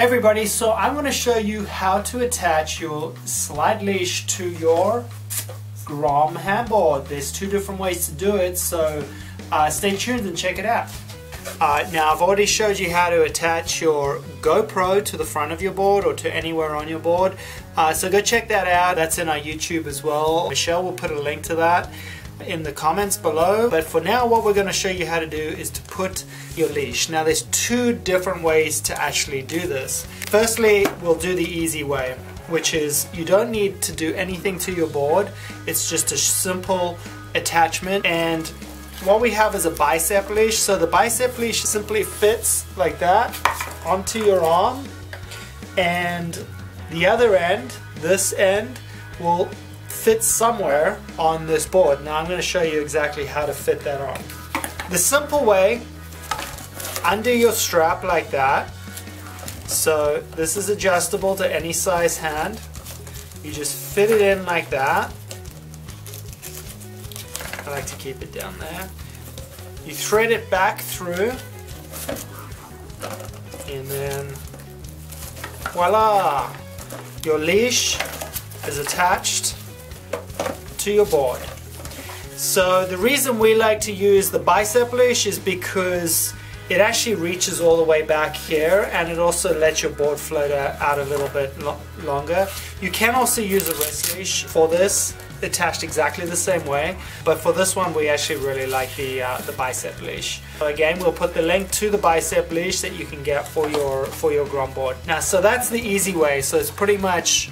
everybody, so I'm going to show you how to attach your Slyde leash to your Grom handboard. There's two different ways to do it, so uh, stay tuned and check it out. Uh, now I've already showed you how to attach your GoPro to the front of your board or to anywhere on your board. Uh, so go check that out. That's in our YouTube as well. Michelle will put a link to that in the comments below. But for now, what we're going to show you how to do is to put your leash. Now there's two different ways to actually do this. Firstly, we'll do the easy way which is you don't need to do anything to your board. It's just a simple attachment and what we have is a bicep leash. So the bicep leash simply fits like that onto your arm and the other end, this end, will fit somewhere on this board. Now I'm going to show you exactly how to fit that on. The simple way, under your strap like that, so this is adjustable to any size hand. You just fit it in like that. I like to keep it down there. You thread it back through and then voila! Your leash is attached to your board. So the reason we like to use the bicep leash is because it actually reaches all the way back here and it also lets your board float out a little bit lo longer. You can also use a wrist leash for this attached exactly the same way but for this one we actually really like the uh, the bicep leash so again we'll put the link to the bicep leash that you can get for your for your Grom board now so that's the easy way so it's pretty much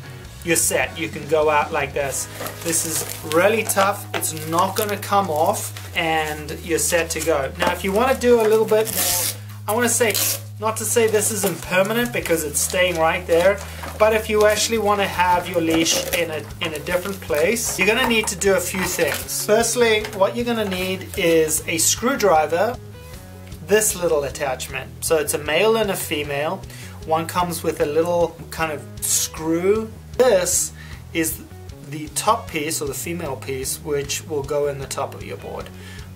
you're set you can go out like this this is really tough it's not going to come off and you're set to go. Now if you want to do a little bit more, I want to say, not to say this isn't permanent because it's staying right there, but if you actually want to have your leash in a, in a different place, you're going to need to do a few things. Firstly, what you're going to need is a screwdriver, this little attachment. So it's a male and a female. One comes with a little kind of screw. This is the top piece or the female piece which will go in the top of your board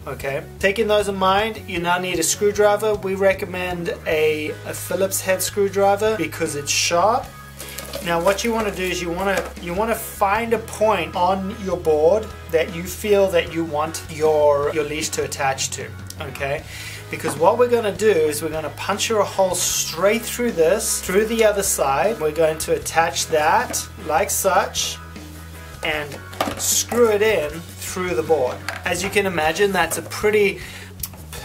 okay? Taking those in mind you now need a screwdriver. We recommend a, a Phillips head screwdriver because it's sharp. Now what you want to do is you want to you want to find a point on your board that you feel that you want your your leash to attach to okay because what we're going to do is we're going to puncture a hole straight through this through the other side we're going to attach that like such and screw it in through the board. As you can imagine, that's a pretty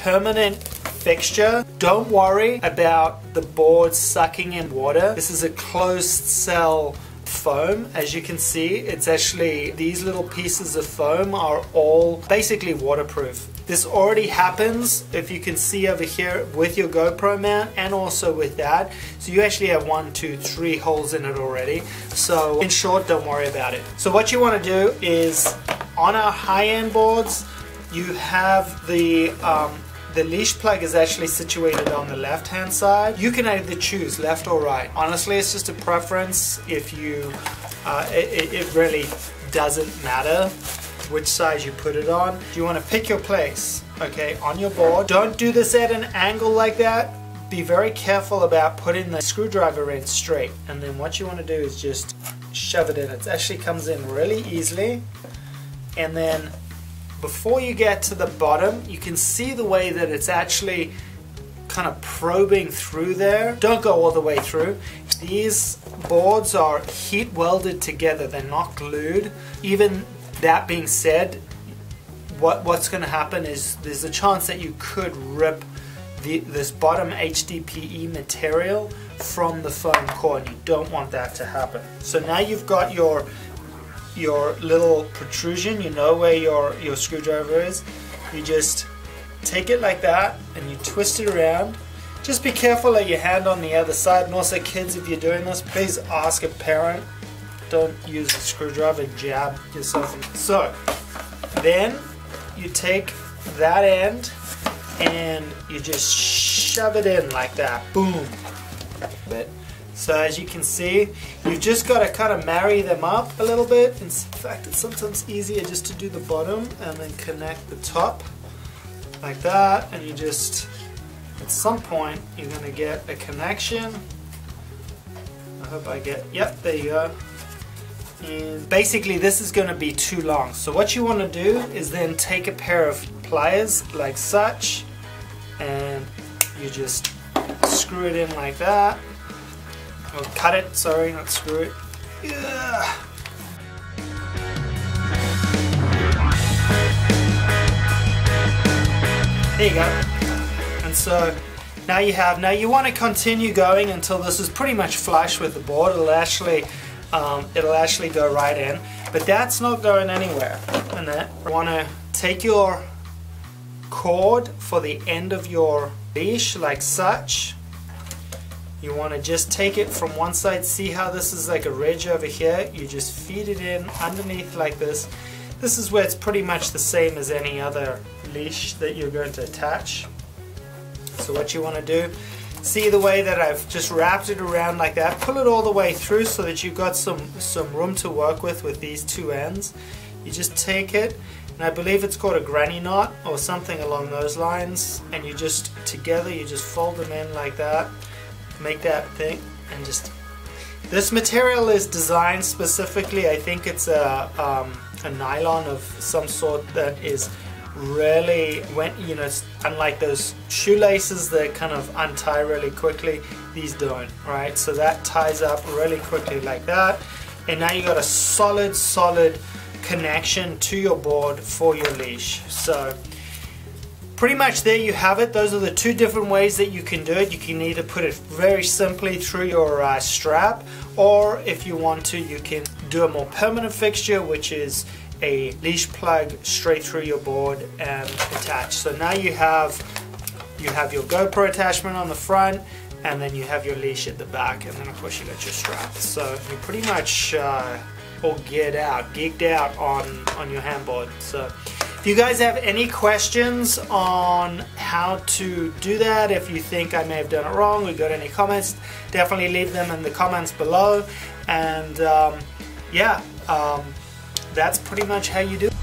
permanent fixture. Don't worry about the board sucking in water. This is a closed cell foam. As you can see, it's actually, these little pieces of foam are all basically waterproof. This already happens, if you can see over here, with your GoPro mount and also with that. So you actually have one, two, three holes in it already. So in short, don't worry about it. So what you want to do is, on our high-end boards, you have the um, the leash plug is actually situated on the left hand side. You can either choose left or right. Honestly, it's just a preference. If you, uh, it, it really doesn't matter which side you put it on. You want to pick your place, okay, on your board. Don't do this at an angle like that. Be very careful about putting the screwdriver in straight. And then what you want to do is just shove it in. It actually comes in really easily. And then before you get to the bottom, you can see the way that it's actually kind of probing through there. Don't go all the way through. These boards are heat welded together, they're not glued. Even that being said, what, what's going to happen is there's a chance that you could rip the, this bottom HDPE material from the foam core and you don't want that to happen. So now you've got your your little protrusion, you know where your, your screwdriver is, you just take it like that and you twist it around. Just be careful of your hand on the other side and also kids if you're doing this please ask a parent. Don't use a screwdriver, jab yourself. So then you take that end and you just shove it in like that. Boom. So as you can see, you've just got to kind of marry them up a little bit. In fact, it's sometimes easier just to do the bottom and then connect the top like that. And you just, at some point, you're going to get a connection I hope I get, yep, there you go. And basically this is going to be too long. So what you want to do is then take a pair of pliers like such and you just screw it in like that. Cut it, sorry, not screw it. Yeah. There you go. And so now you have, now you want to continue going until this is pretty much flush with the board. It'll actually, um, it'll actually go right in. But that's not going anywhere. And that, you want to take your cord for the end of your leash like such. You want to just take it from one side, see how this is like a ridge over here. You just feed it in underneath like this. This is where it's pretty much the same as any other leash that you're going to attach. So what you want to do, see the way that I've just wrapped it around like that, pull it all the way through so that you've got some, some room to work with with these two ends. You just take it, and I believe it's called a granny knot or something along those lines, and you just, together, you just fold them in like that, make that thing, and just this material is designed specifically, I think it's a, um, a nylon of some sort that is really when you know it's unlike those shoelaces that kind of untie really quickly these don't right? So that ties up really quickly like that. And now you got a solid solid connection to your board for your leash. So pretty much there you have it those are the two different ways that you can do it you can either put it very simply through your uh, strap or if you want to you can do a more permanent fixture which is a leash plug straight through your board and attach. So now you have you have your GoPro attachment on the front and then you have your leash at the back and then of course you got your strap. So you're pretty much uh, all geared out, geeked out on, on your handboard. So you guys have any questions on how to do that, if you think I may have done it wrong, we got any comments, definitely leave them in the comments below. And um, yeah, um, that's pretty much how you do it.